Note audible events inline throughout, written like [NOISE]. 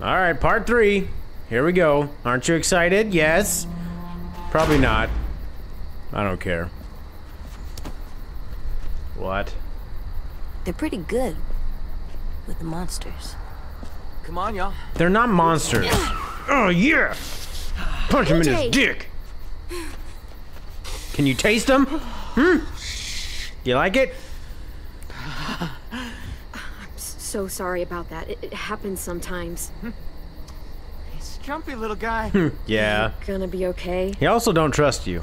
All right, part three. Here we go. Aren't you excited? Yes. Probably not. I don't care. What? They're pretty good with the monsters. Come on, y'all. They're not monsters. [GASPS] Oh, yeah! Punch him in his dick! Can you taste him? Hmm? You like it? So sorry about that. It, it happens sometimes. [LAUGHS] He's a jumpy little guy. [LAUGHS] Yeah. Gonna be okay. He also don't trust you.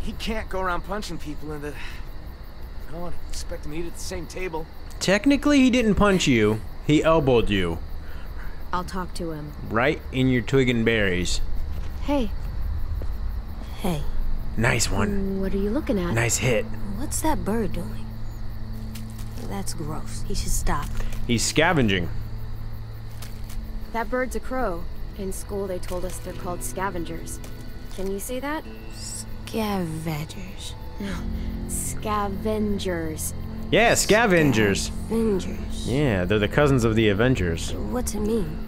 he can't go around punching people in the. I don't want to expect him to eat at the same table. Technically, he didn't punch you. He elbowed you. I'll talk to him. Right in your twig and berries. Hey, Hey, Nice one. what are you looking at? Nice hit. what's that bird doing? That's gross. He should stop. He's scavenging. That bird's a crow. In school, they told us they're called scavengers. Can you say that? Scavengers. Scavengers. Yeah, scavengers. Scavengers. Yeah, they're the cousins of the Avengers. What's it mean?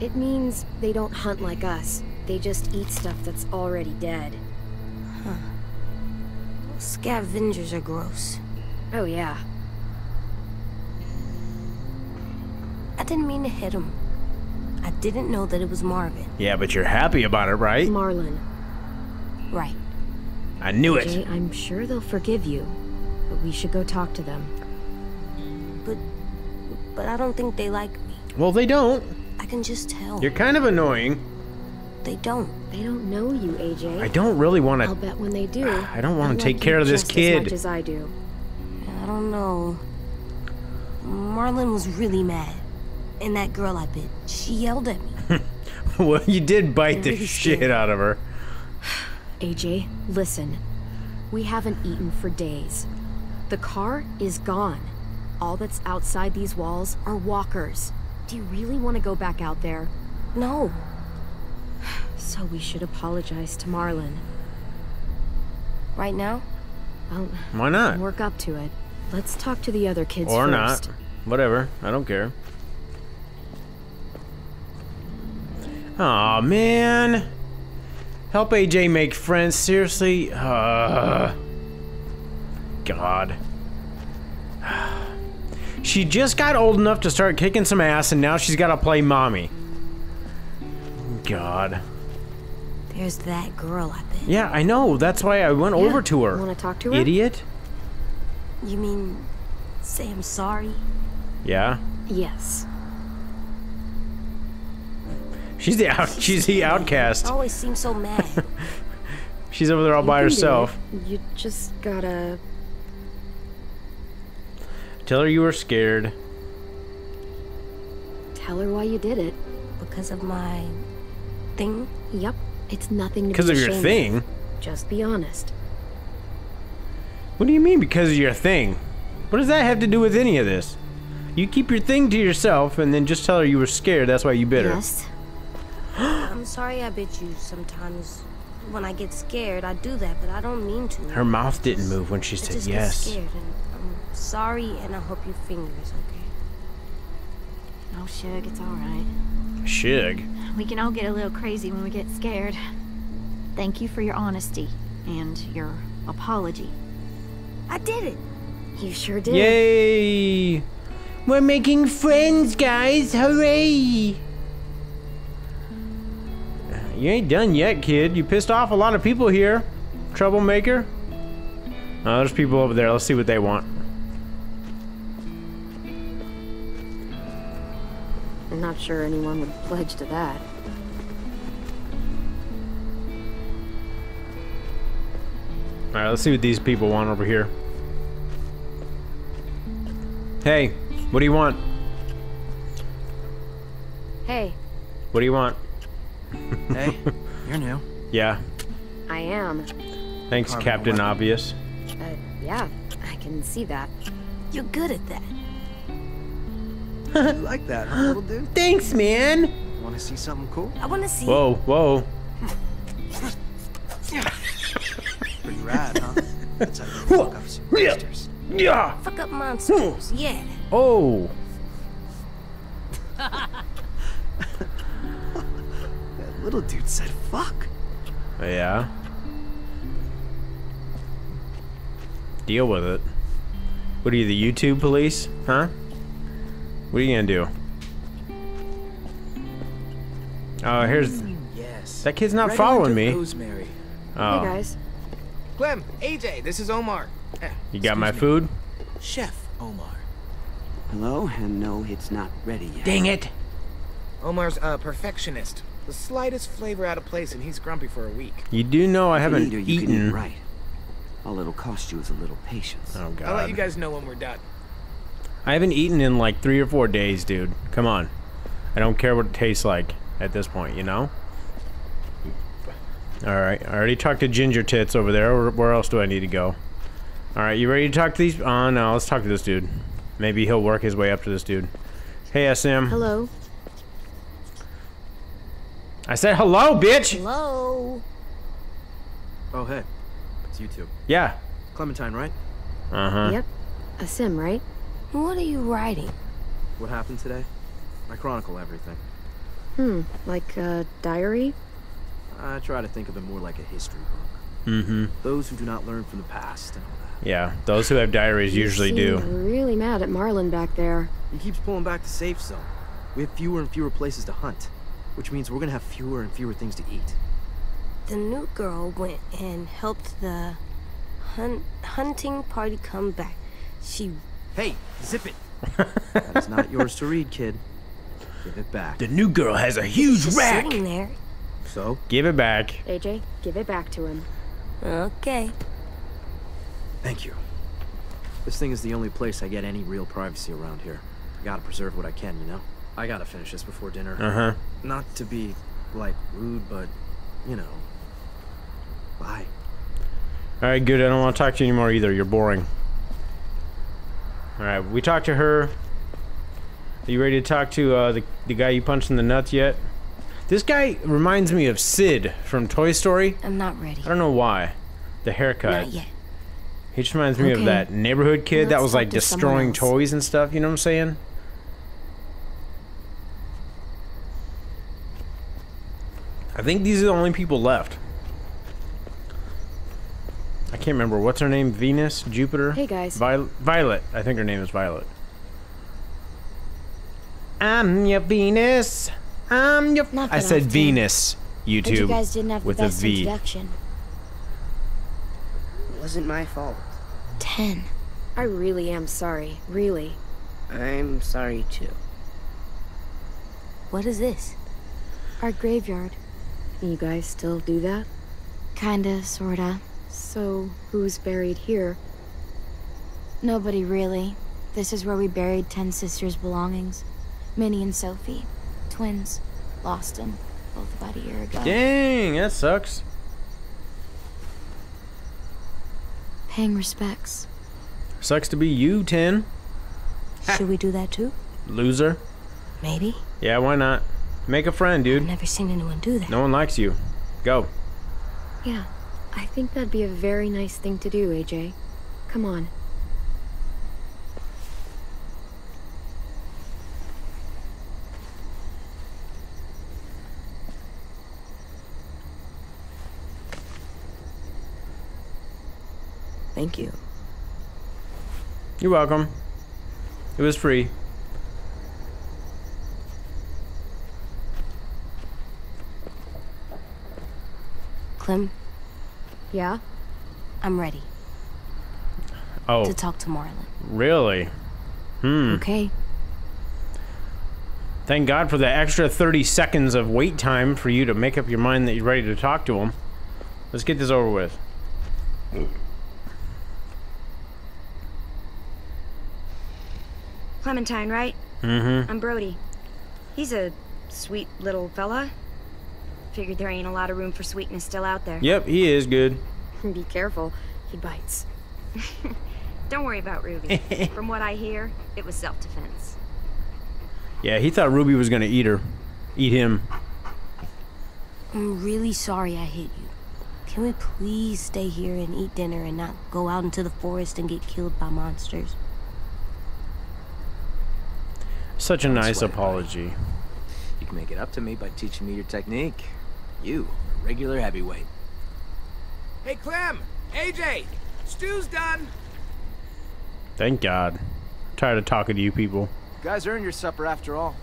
It means they don't hunt like us. They just eat stuff that's already dead. Scavengers are gross. Oh, yeah. I didn't mean to hit him. I didn't know that it was Marvin. Yeah, but you're happy about it, right? Marlon. Right. I knew Jay, it. I'm sure they'll forgive you. But we should go talk to them. But but I don't think they like me. Well, they don't. I can just tell. You're kind of annoying. They don't. They don't know you, AJ. I don't really want to. I'll bet when they do. I don't wanna take like care of this kid. As much as I do. I don't know. Marlon was really mad. And that girl I bit, she yelled at me. [LAUGHS] well, you did bite the really shit scared. out of her. AJ, listen. We haven't eaten for days. The car is gone. All that's outside these walls are walkers. Do you really want to go back out there? No. So we should apologize to Marlon. Right now? Well, Why not? work up to it. Let's talk to the other kids Or first. not. Whatever. I don't care. Aw, man. Help AJ make friends. Seriously? Uh, God. [SIGHS] She just got old enough to start kicking some ass, and now she's got to play mommy. God. There's that girl up there. Yeah, I know. That's why I went over to her. Wanna talk to her? Idiot. You mean say I'm sorry? Yeah. Yes. [LAUGHS] She's the out. She's the outcast. Always seem so mad. [LAUGHS] She's over there all by You do herself. You just gotta. Tell her you were scared. Tell her why you did it. because of my thing? Yep. It's nothing to Because be of your thing. Just be honest. What do you mean because of your thing? What does that have to do with any of this? You keep your thing to yourself and then just tell her you were scared. That's why you bit her. Yes. [GASPS] I'm sorry I bit you sometimes. When I get scared, I do that, but I don't mean to. Her mouth didn't move when she I said just get yes. scared, and I'm sorry, and I hope your finger is okay. Oh, Shug, it's all right. Shig. We can all get a little crazy when we get scared. Thank you for your honesty and your apology. I did it. You sure did. Yay! We're making friends, guys! Hooray! You ain't done yet, kid. You pissed off a lot of people here. Troublemaker. Oh, there's people over there. Let's see what they want. I'm not sure anyone would pledge to that. Alright, let's see what these people want over here. Hey, what do you want? Hey, What do you want? Hey, [LAUGHS] you're new. Yeah, I am. thanks, Carmen, Captain what- Obvious. Uh, yeah, I can see that. You're good at that. You like that, huh, little dude? [GASPS] Thanks, man! Want to see something cool? I want to see. Whoa, whoa. [LAUGHS] Pretty rad, huh? That's how you fuck up monsters. Yeah! Fuck up monsters. Hmm. yeah. Oh! That little dude said fuck. Yeah. Deal with it. What are you, the YouTube police? Huh? What are you gonna do? Oh, here's. Yes. That kid's not Right following under me. Rosemary. Oh, Hey guys. Clem, AJ, this is Omar. Eh, you got my me. food? Chef Omar. Hello, and no, it's not ready yet. Dang it! Omar's a perfectionist. The slightest flavor out of place, and he's grumpy for a week. You do know I haven't eat her, you can eaten. eat right. All it'll cost you is a little patience. Oh god. I'll let you guys know when we're done. I haven't eaten in like three or four days, dude. Come on. I don't care what it tastes like at this point, you know? Alright, I already talked to Ginger Tits over there. Where, where else do I need to go? Alright, you ready to talk to these? Oh, no, let's talk to this dude. Maybe he'll work his way up to this dude. Hey, Aasim. Hello. I said hello, bitch! Hello? Oh, hey. It's you two. Yeah. Clementine, right? Uh-huh. Yep. Aasim, right? What are you writing? What happened today? I chronicle everything. Hmm. Like a diary? I try to think of it more like a history book. Mm-hmm. Those who do not learn from the past and all that. Yeah, those who have diaries usually You do. seem really mad at Marlon back there. He keeps pulling back the safe zone. We have fewer and fewer places to hunt, which means we're gonna have fewer and fewer things to eat. The new girl went and helped the hun- hunting party come back. She Hey, zip it! [LAUGHS] that is not yours to read, kid. Give it back. The new girl has a huge just rack! sitting there. So, Give it back. AJ, give it back to him. Okay. thank you. This thing is the only place I get any real privacy around here. I gotta preserve what I can, you know? I gotta finish this before dinner. Uh-huh. Not to be, like, rude, but, you know. Bye. Alright, good. I don't want to talk to you anymore either. You're boring. Alright, we talked to her. Are you ready to talk to uh, the, the guy you punched in the nuts yet? This guy reminds me of Sid from Toy Story. I'm not ready. I don't know why. The haircut. Not yet. He just reminds me of that neighborhood kid that Let's was like to destroying toys and stuff. You know what I'm saying? I think these are the only people left. I can't remember what's her name. Venus, Jupiter. Hey, guys. Viol- Violet. I think her name is Violet. I'm your Venus. I'm your. Not I said often. Venus. YouTube. But you guys didn't have with a best V. introduction. It wasn't my fault. Tenn. I really am sorry. Really. I'm sorry too. What is this? Our graveyard. You guys still do that? Kinda, sorta. So, who's buried here? Nobody really. This is where we buried Tenn Sisters' belongings. Minnie and Sophie. Twins. Lost them. Both about a year ago. Dang, that sucks. Paying respects. Sucks to be you, Tenn. [LAUGHS] Should we do that too? Loser. Maybe. Yeah, why not? Make a friend, dude. I've dude. never seen anyone do that. No one likes you. Go. Yeah. I think that'd be a very nice thing to do, AJ. Come on. Thank you. You're welcome. It was free. Clem, Yeah? I'm ready Oh, to talk to Marlon. really? Hmm. Okay. Thank God for the extra 30 seconds of wait time for you to make up your mind that you're ready to talk to him. Let's get this over with. Clementine, right? Mm-hmm. I'm Brody. He's a sweet little fella. Figured there ain't a lot of room for sweetness still out there. Yep, he is good. [LAUGHS] Be careful. He bites. [LAUGHS] Don't worry about Ruby. [LAUGHS] From what I hear, it was self-defense. Yeah, he thought Ruby was gonna eat her. Eat him. I'm really sorry I hit you. Can we please stay here and eat dinner and not go out into the forest and get killed by monsters? Such a Don't nice apology. You can make it up to me by teaching me your technique. You, a regular heavyweight. Hey, Clem! AJ! Stew's done! Thank God. tired of talking to you people. You guys earned your supper after all.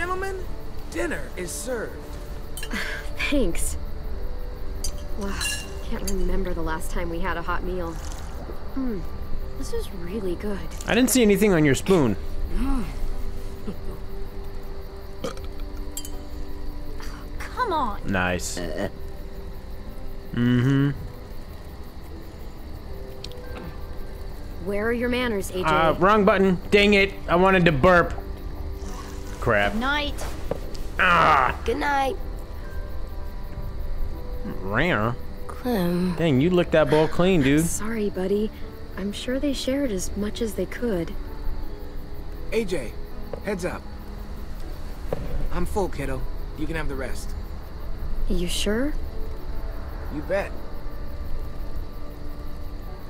Gentlemen, dinner is served. [SIGHS] Thanks. Wow, can't remember the last time we had a hot meal. Hmm, this is really good. I didn't see anything on your spoon. [SIGHS] Come on. Nice. Mm-hmm. Where are your manners, AJ? Uh, wrong button. Dang it. I wanted to burp. Crap. Night. Ah. Good night. Rare. Clem. Dang, you licked that bowl clean, dude. [SIGHS] Sorry, buddy. I'm sure they shared as much as they could. AJ, heads up. I'm full, kiddo. You can have the rest. You sure? You bet.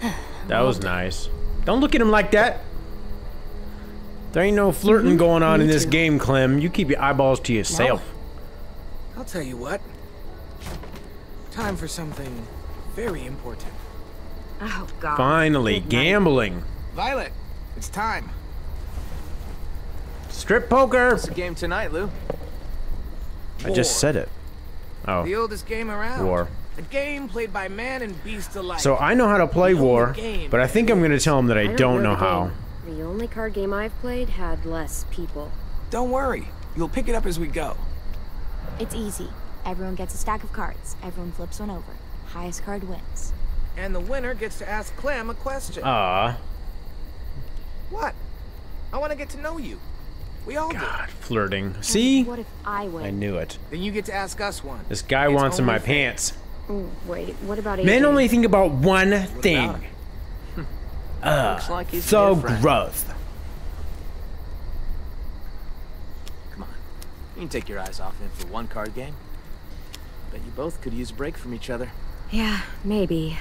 [SIGHS] That was nice. Don't look at him like that. There ain't no flirting mm-hmm. going on in this game, Clem. You keep your eyeballs to yourself. I'll tell you what. Time for something very important. Oh, God. Finally, Good night. gambling. Violet, it's time. Strip poker. What's the game tonight, Lou? I just said it. Oh. The oldest game around. war. A game played by man and beast alike. So I know how to play The war, but I think I'm gonna tell him that I don't know the how. Game. The only card game I've played had less people. Don't worry. You'll pick it up as we go. It's easy. Everyone gets a stack of cards. Everyone flips one over. Highest card wins. And the winner gets to ask Clem a question. Ah, what? I want to get to know you. We all do. God, flirting. See? What if I win? I knew it. Then you get to ask us one. This guy It's wants in my fair. pants. Oh, wait, what about AJ? Men only think about one thing. Looks like he's So good gross. Come on. You can take your eyes off him for one card game. Bet you both could use a break from each other. Yeah, maybe.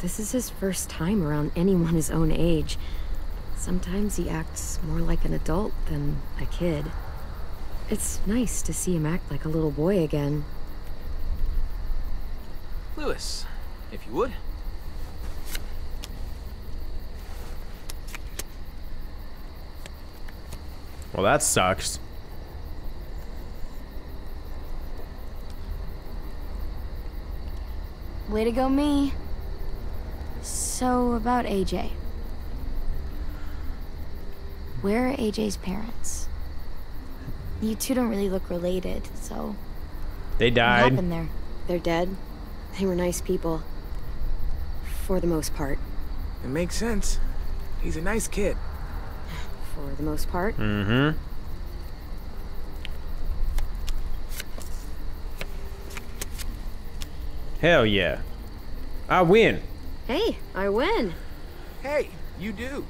This is his first time around anyone his own age. Sometimes he acts more like an adult than a kid. It's nice to see him act like a little boy again. Louis, if you would. Well, that sucks. Way to go, me. So, about AJ. Where are AJ's parents? You two don't really look related, so. They died. What died. happened there? They're dead. They were nice people. For the most part. It makes sense. He's a nice kid. For the most part. Mm-hmm. Hell yeah. I win. Hey, I win. Hey, you do.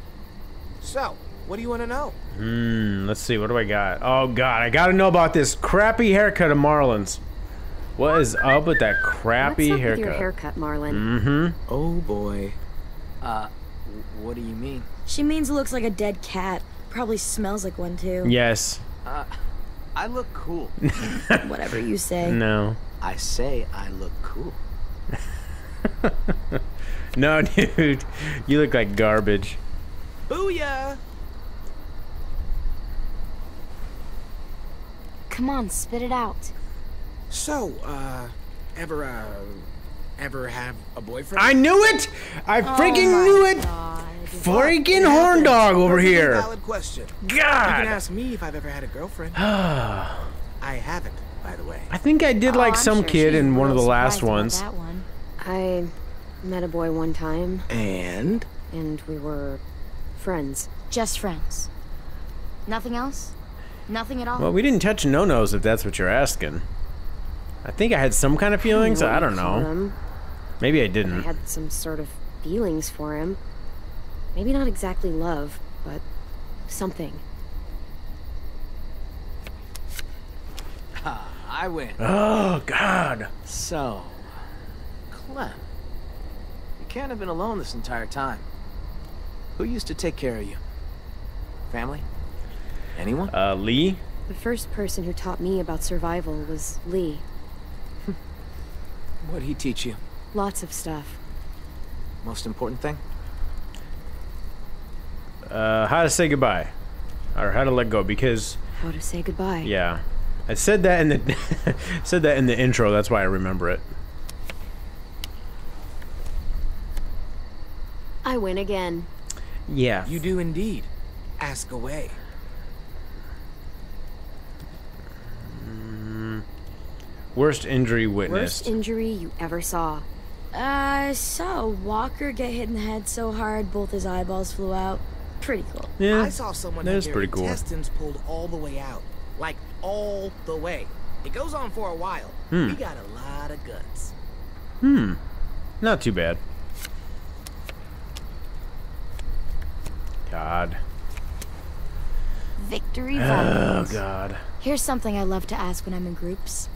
So, what do you want to know? Hmm, let's see, what do I got? Oh god, I gotta know about this crappy haircut of Marlon's. What is up with that crappy What's up haircut? with your haircut, Marlon? Mm-hmm. Oh boy. Uh, what do you mean? She means it looks like a dead cat. Probably smells like one too. Yes. Uh, I look cool. [LAUGHS] Whatever you say. No. I say I look cool. [LAUGHS] No, dude. You look like garbage. Booyah! Come on, spit it out. So, uh, ever, uh, ever have a boyfriend? I knew it! I freaking oh knew it! God. Freaking horn dog over here. Valid question. God. You can ask me if I've ever had a girlfriend. I [SIGHS] I haven't, by the way. I think I did like Oh, some sure kid in one of the last surprised about ones. That one. I met a boy one time, And? and we were friends. Just friends. Nothing else? Nothing at all? Well, we didn't touch no-nos if that's what you're asking. I think I had some kind of feelings. I don't call know. Maybe I I didn't. I had some sort of feelings for him. Maybe not exactly love, but something. I win. Oh, God. So, Clem, you can't have been alone this entire time. Who used to take care of you? Family? Anyone? Uh, Lee? The first person who taught me about survival was Lee. [LAUGHS] What'd he teach you? Lots of stuff. Most important thing? Uh, how to say goodbye. Or how to let go, because, How to say goodbye. yeah. I said that in the [LAUGHS] said that in the intro, that's why I remember it. I win again. Yeah. You do indeed. Ask away. Worst injury witnessed. Worst injury you ever saw. I saw Walker get hit in the head so hard both his eyeballs flew out. Pretty cool. yeah. I saw someone that have pretty cool. intestines pulled all the way out. Like, all the way. It goes on for a while. Hmm. We got a lot of guts. Hmm. Not too bad. God. Victory Oh, violence. God. Here's something I love to ask when I'm in groups.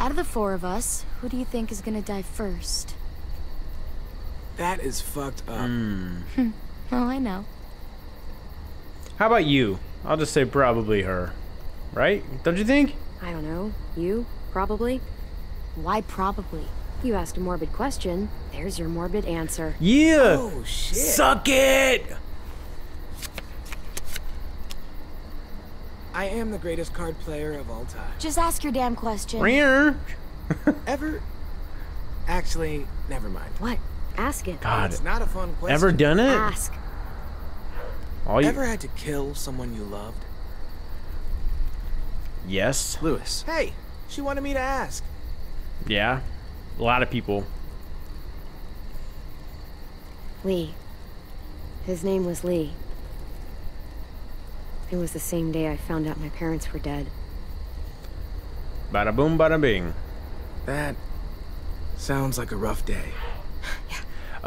Out of the four of us, who do you think is gonna die first? That is fucked up. Hmm. [LAUGHS] Oh, I know. How about you? I'll just say probably her. Right? Don't you think? I don't know. You? Probably? Why probably? You asked a morbid question. There's your morbid answer. Yeah. Oh, shit. Suck it. I am the greatest card player of all time. Just ask your damn question. Rear. Ever? Actually, never mind. What? Ask it. God. It's not a fun question. Ever done it? Ask. All you. Ever had to kill someone you loved? Yes. Louis. Hey, she wanted me to ask. Yeah. A lot of people. Lee. His name was Lee. It was the same day I found out my parents were dead. Bada boom, bada bing. That sounds like a rough day.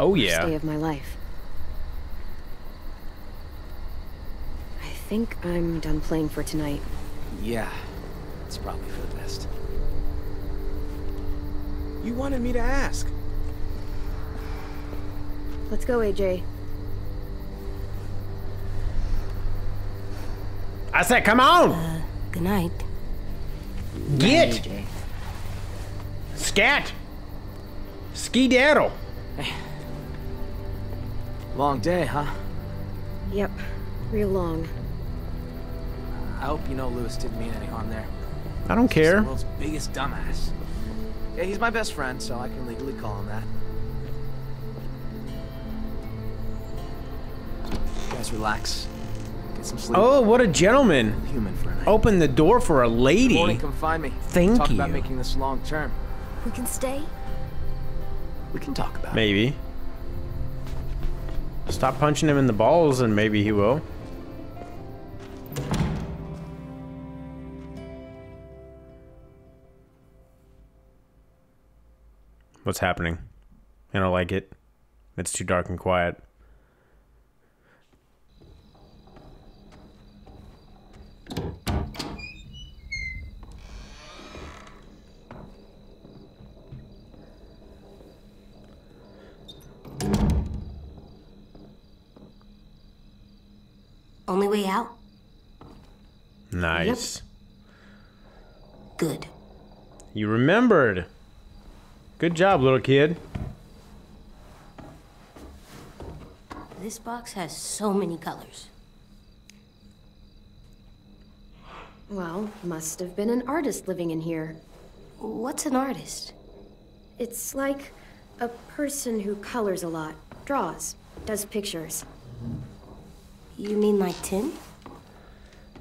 Oh Worst day yeah. of my life. I think I'm done playing for tonight. Yeah. It's probably for the best. You wanted me to ask. Let's go, AJ. I said, come on. Uh, good night. Get. Scat. Ski daddle. [SIGHS] Long day, huh? Yep. Real long. I hope you know Louis didn't mean any harm there. I don't care. He's the care. world's biggest dumbass. Yeah, he's my best friend, so I can legally call him that. You guys relax. Get some sleep. Oh, what a gentleman. human for a night. Open the door for a lady. Morning, come find me. Thank talk about you. making this long term. We can stay? We can talk about it. Maybe. Stop punching him in the balls and maybe he will. What's happening? I don't like it. It's too dark and quiet. Only way out? Nice. Good. You remembered. Good job, little kid. This box has so many colors. Well, must have been an artist living in here. What's an artist? It's like a person who colors a lot, draws, does pictures. You mean like Tim?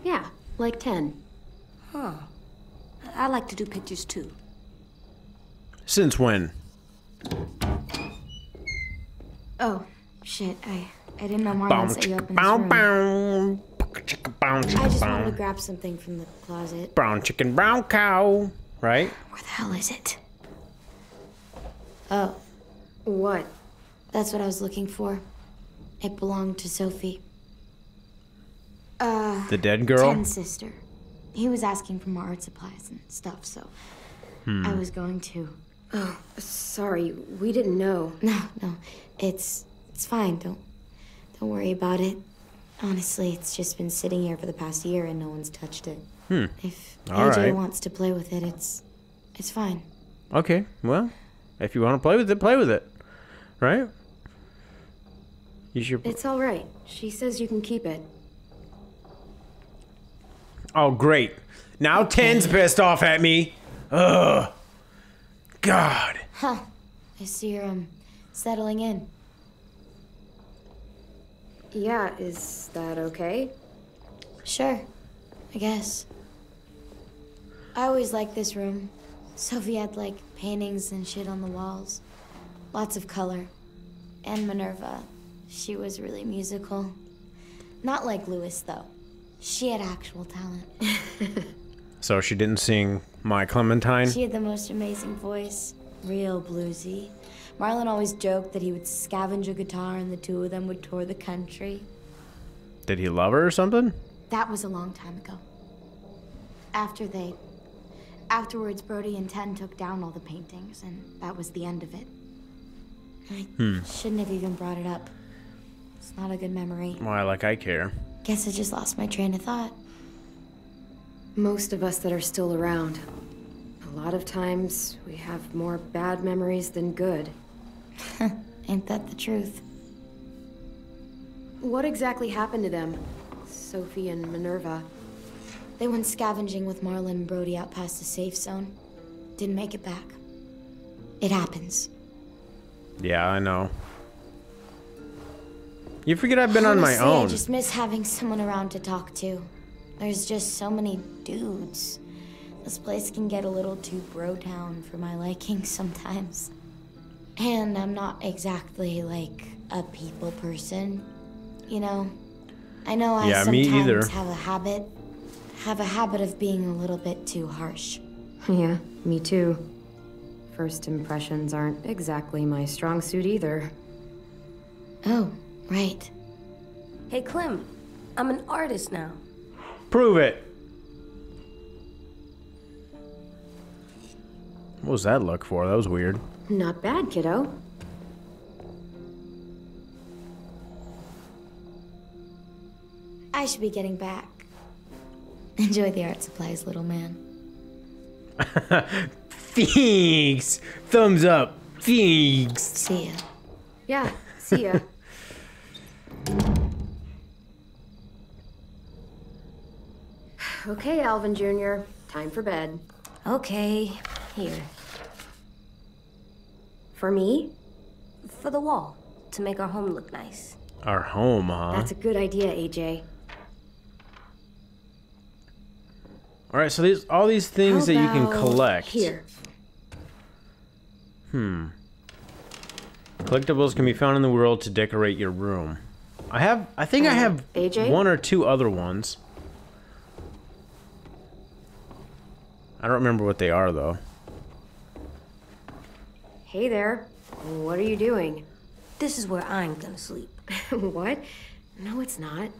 Yeah, like 10. Huh. I like to do pictures too. Since when? Oh, shit. I I didn't know Bow, Marlon set you up in this room. bow. Chicka, bow, I just bow. wanted to grab something from the closet. Brown chicken, brown cow. Right? Where the hell is it? Oh, What? That's what I was looking for. It belonged to Sophie. Uh, The dead girl? Tenn's sister. He was asking for more art supplies and stuff, so I was going to. Oh, sorry, we didn't know. [LAUGHS] No, no, it's it's fine. Don't don't worry about it. Honestly, it's just been sitting here for the past year and no one's touched it. Hmm. If All AJ right. wants to play with it, it's it's fine. Okay, well, if you want to play with it, play with it. Right? You should. It's all right. She says you can keep it. Oh, great. Now Tenn's [LAUGHS] pissed off at me. Ugh. God. Huh. I see you're um settling in. Yeah, is that okay? Sure, I guess. I always liked this room. Sophie had like paintings and shit on the walls. Lots of color. And Minerva. She was really musical. Not like Louis, though. She had actual talent. [LAUGHS] So she didn't sing My Clementine? She had the most amazing voice. Real bluesy. Marlon always joked that he would scavenge a guitar and the two of them would tour the country. Did he love her or something? That was a long time ago. After they. Afterwards, Brody and Tenn took down all the paintings, and that was the end of it. I Hmm. shouldn't have even brought it up. It's not a good memory. Why, like I care. Guess I just lost my train of thought. Most of us that are still around. A lot of times, we have more bad memories than good. [LAUGHS] Ain't that the truth? What exactly happened to them? Sophie and Minerva. They went scavenging with Marlon and Brody out past the safe zone. Didn't make it back. It happens. Yeah, I know. You forget I've been on my own. I just miss having someone around to talk to. There's just so many dudes. This place can get a little too bro town for my liking [LAUGHS] sometimes. And I'm not exactly like a people person, you know. I know I Yeah, me sometimes either. have a habit have a habit of being a little bit too harsh. [LAUGHS] Yeah, me too. First impressions aren't exactly my strong suit either. Oh, right. Hey, Clem, I'm an artist now. Prove it. What was that look for? That was weird. Not bad, kiddo. I should be getting back. [LAUGHS] Enjoy the art supplies, little man. [LAUGHS] Thanks. Thumbs up. Thanks. See ya. Yeah, see ya. [LAUGHS] okay, Alvin Jr., time for bed. Okay, here. For me? For the wall, to make our home look nice. Our home, huh? That's a good idea, AJ. All right, so there's all these things How that you can collect. Here. Hmm. Collectibles can be found in the world to decorate your room. I have, I think I have AJ? one or two other ones. I don't remember what they are though. Hey there. What are you doing? This is where I'm gonna sleep. [LAUGHS] [LAUGHS] what? No, it's not.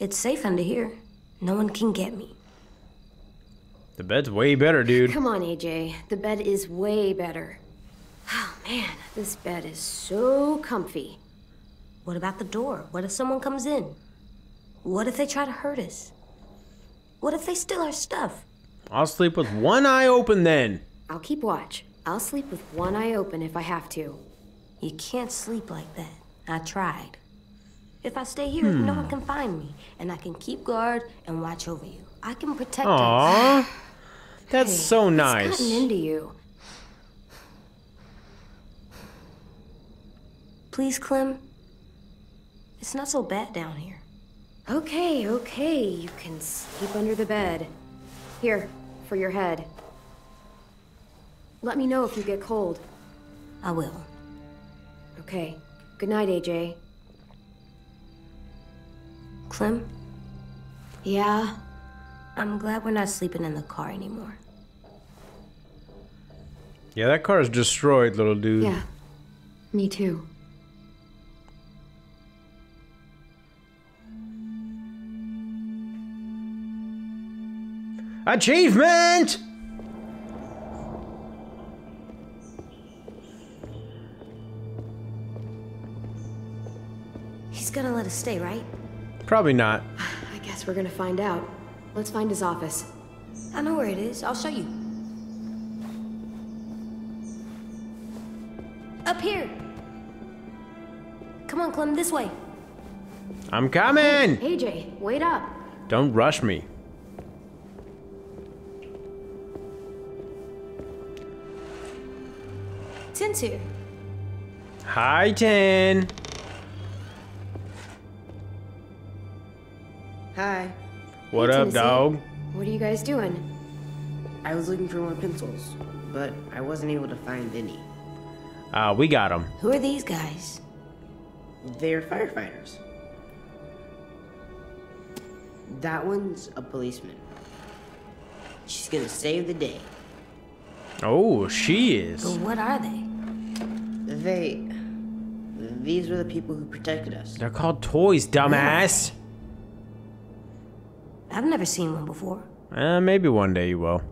It's safe under here. No one can get me. The bed's way better, dude. Come on, AJ. The bed is way better. Oh, man. This bed is so comfy. What about the door? What if someone comes in? What if they try to hurt us? What if they steal our stuff? I'll sleep with one eye open then. I'll keep watch. I'll sleep with one eye open if I have to. You can't sleep like that. I tried. If I stay here, no one can find me, and I can keep guard and watch over you. I can protect us. Aww. [SIGHS] That's Hey, so nice. gotten into you? Please, Clem. It's not so bad down here. Okay, okay. You can sleep under the bed. Here, for your head. Let me know if you get cold. I will. Okay. Good night, AJ. Clem, Yeah? I'm glad we're not sleeping in the car anymore. Yeah, that car is destroyed, little dude. Yeah. Me too. Achievement! He's gonna let us stay, right? Probably not. I guess we're gonna find out. Let's find his office. I know where it is. I'll show you. Up here. Come on, Clem, this way. I'm coming! AJ, wait up. Don't rush me. Tenn's. Hi, Tin. Hi. What Hey, up, Tennessee. dog? What are you guys doing? I was looking for more pencils, but I wasn't able to find any. Uh, we got them. Who are these guys? They're firefighters. That one's a policeman. She's gonna save the day. Oh, she is. But what are they? They. These were the people who protected us. They're called toys, dumbass. I've never seen one before. Uh, maybe one day you will.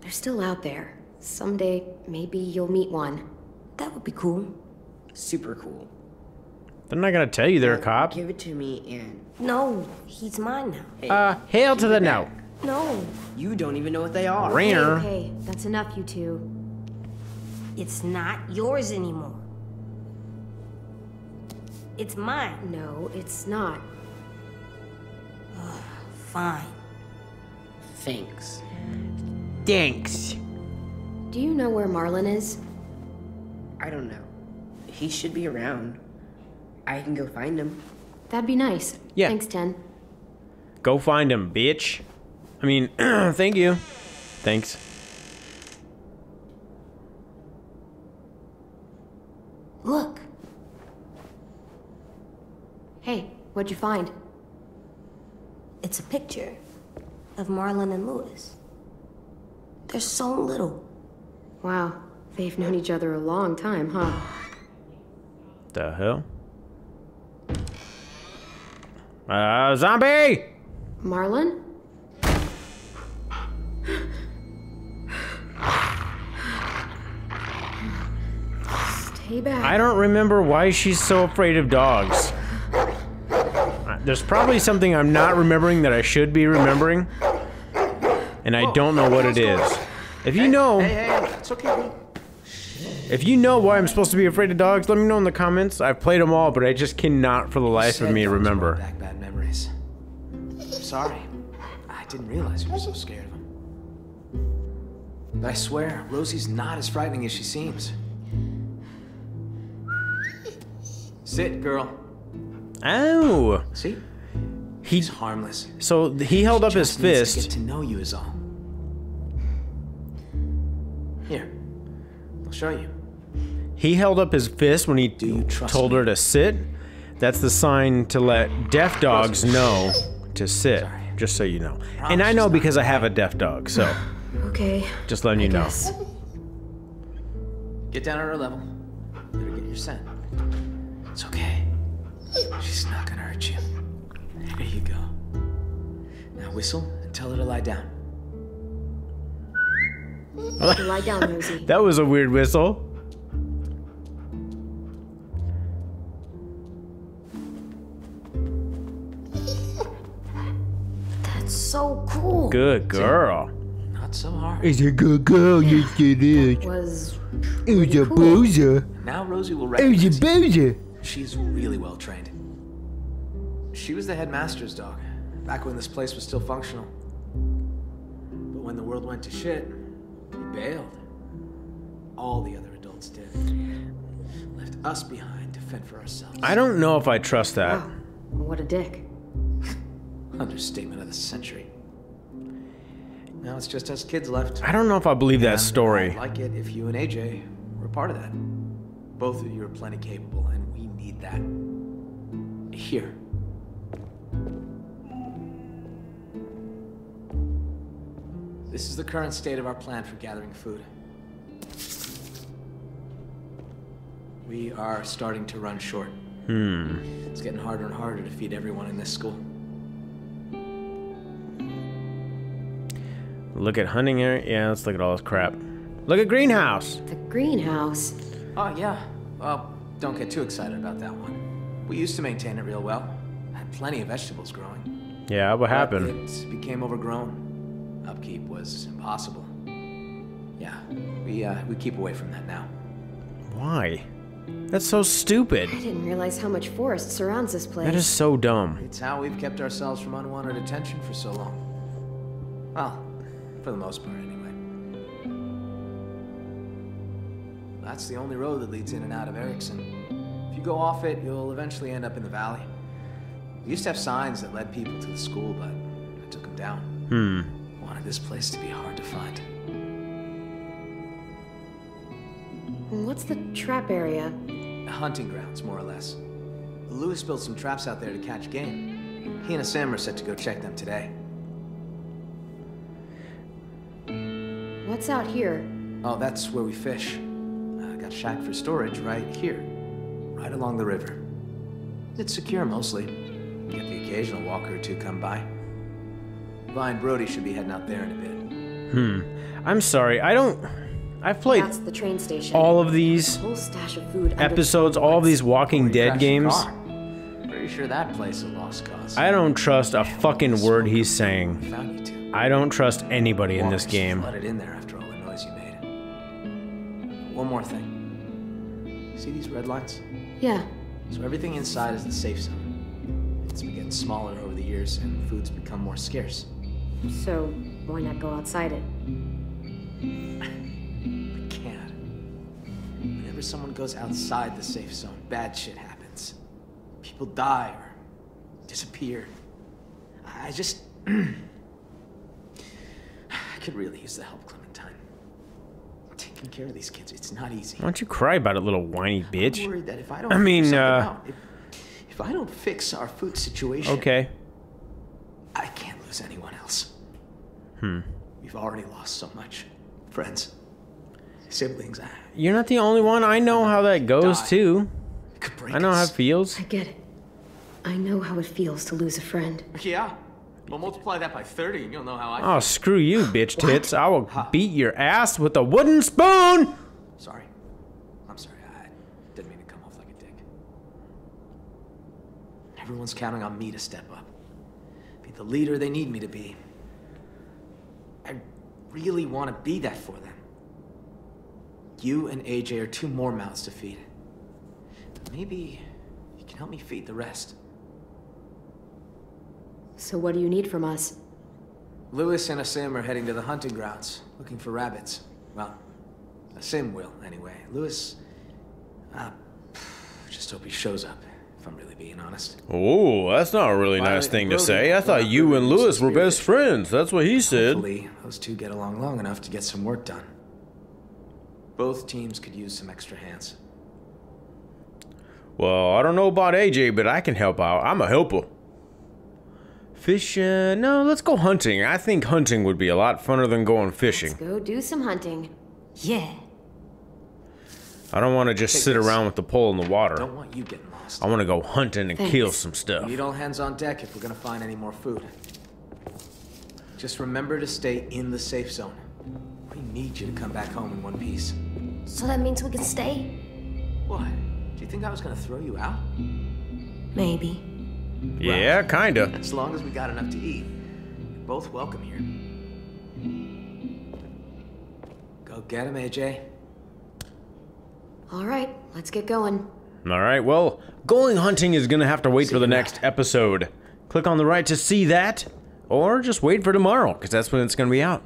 They're still out there. Someday, maybe you'll meet one. That would be cool. Super cool. They're not gonna tell you they're a cop. Give it to me and. No, he's mine now. Hey, Uh, hail to the no. No, you don't even know what they are. Rare. Hey, that's enough, you two. It's not yours anymore. It's mine. No, it's not. Fine. Thanks. Thanks. Do you know where Marlon is? I don't know. He should be around. I can go find him. That'd be nice. Yeah. Thanks, Tenn. Go find him, bitch. I mean, [CLEARS THROAT] thank you. Thanks. Look, Hey, what'd you find? it's a picture of Marlon and Louis. They're so little. Wow, they've known each other a long time, huh? The hell? Uh, zombie! Marlon? Stay back. I don't remember why she's so afraid of dogs. There's probably something I'm not remembering that I should be remembering. And I don't know what it is. If you know, Hey, hey, it's okay. if you know why I'm supposed to be afraid of dogs, let me know in the comments. I've played them all, but I just cannot for the life of me remember. Back bad memories. Sorry. I didn't realize you were so scared of him. But I swear, Rosie's not as frightening as she seems. Sit, girl. Oh, See? He's harmless. so he held up his Just needs to fist. get to know you is all. Here, I'll show you. He held up his fist when he Do you trust told me? her to sit. That's the sign to let deaf dogs know to sit. Sorry. Just so you know. Promise And I know because I have a deaf dog, so [SIGHS] Okay. just letting you know. Get down at her level. Better get your scent. It's okay. She's not gonna hurt you. There you go. Now whistle and tell her to lie down. [LAUGHS] Lie down, Rosie. That was a weird whistle. [LAUGHS] That's so cool. Good girl. Not so hard. It's a good girl, yes it is. Was It's a cool. boozer. Now Rosie will It's a recognize you. boozer. She's really well trained. She was the headmaster's dog, back when this place was still functional. But when the world went to shit, he bailed. All the other adults did. Left us behind to fend for ourselves. I don't know if I trust that. Wow. What a dick. [LAUGHS] Understatement of the century. Now it's just us kids left. I don't know if I believe that And story. I'd like it if you and AJ were part of that. Both of you are plenty capable, and we need that. Here. This is the current state of our plan for gathering food. We are starting to run short. Hmm. It's getting harder and harder to feed everyone in this school. Look at hunting area. Yeah, let's look at all this crap. Look at greenhouse. The greenhouse. Oh, yeah. Well, don't get too excited about that one. We used to maintain it real well. Had plenty of vegetables growing. Yeah, what But happened? It became overgrown. Upkeep was impossible. Yeah, we, uh, we keep away from that now. Why? That's so stupid. I didn't realize how much forest surrounds this place. That is so dumb. It's how we've kept ourselves from unwanted attention for so long. Well, for the most part, anyway. That's the only road that leads in and out of Ericson. If you go off it, you'll eventually end up in the valley. We used to have signs that led people to the school, but I took them down. Hmm. This place to be hard to find. What's the trap area? Hunting grounds, more or less. Louis built some traps out there to catch game. He and Aasim are set to go check them today. What's out here? Oh, that's where we fish. Uh, got a shack for storage right here, right along the river. It's secure mostly. Get the occasional walker or two come by. Vi and Brody should be heading out there in a bit. Hmm. I'm sorry. I don't. I've played That's the train station. all of these Whole stash of food. episodes, all of these Walking Before Dead games. Pretty sure that place is lost cause. I don't trust a fucking word he's saying. Found you two. I don't trust anybody in this Walkers game. Flooded in there after all the noise you made. One more thing. See these red lines? Yeah. So everything inside is the safe zone. It's been getting smaller over the years, and food's become more scarce. So why not go outside it? We can't. Whenever someone goes outside the safe zone, bad shit happens. People die or disappear. I just. [CLEARS THROAT] I could really use the help, Clementine. Taking care of these kids, it's not easy. Why don't you cry about it, little whiny I'm bitch? worried that if I don't I mean, uh, out, if, if I don't fix our food situation, Okay. I can't lose anyone else. Hmm. We've already lost so much. Friends, siblings, You're not the only one. I know how that goes Die. too. could break I know how it feels. I get it. I know how it feels to lose a friend. Yeah. Well, multiply that by 30 and you'll know how I feel. Oh, screw you, [LAUGHS] bitch tits. I will beat your ass with a wooden spoon. Sorry. I'm sorry. I didn't mean to come off like a dick. Everyone's counting on me to step up. Be the leader they need me to be. Really want to be that for them. You and AJ are two more mouths to feed. Maybe you can help me feed the rest. So what do you need from us? Louis and Aasim are heading to the hunting grounds, looking for rabbits. Well, Aasim will, anyway. Louis, uh, [SIGHS] just hope he shows up, if I'm really being honest. Oh, that's not a really nice thing to say. I thought you and Louis were best friends. That's what he said. Hopefully, those two get along long enough to get some work done. Both teams could use some extra hands. Well, I don't know about AJ, but I can help out. I'm a helper. Fishing? Uh, no, let's go hunting. I think hunting would be a lot funner than going fishing. Let's go do some hunting. Yeah. I don't want to just Take sit this. around with the pole in the water. Don't want you getting lost. I want to go hunting and kill some stuff. We need all hands on deck if we're gonna find any more food. Just remember to stay in the safe zone. We need you to come back home in one piece. So that means we can stay? What? Do you think I was gonna throw you out? Maybe. Yeah, kinda. As long as we got enough to eat, you're both welcome here. Go get him, AJ. All right, let's get going. All right, well, going hunting is going to have to wait See for the next around. episode. Click on the right to see that, or just wait for tomorrow, because that's when it's going to be out.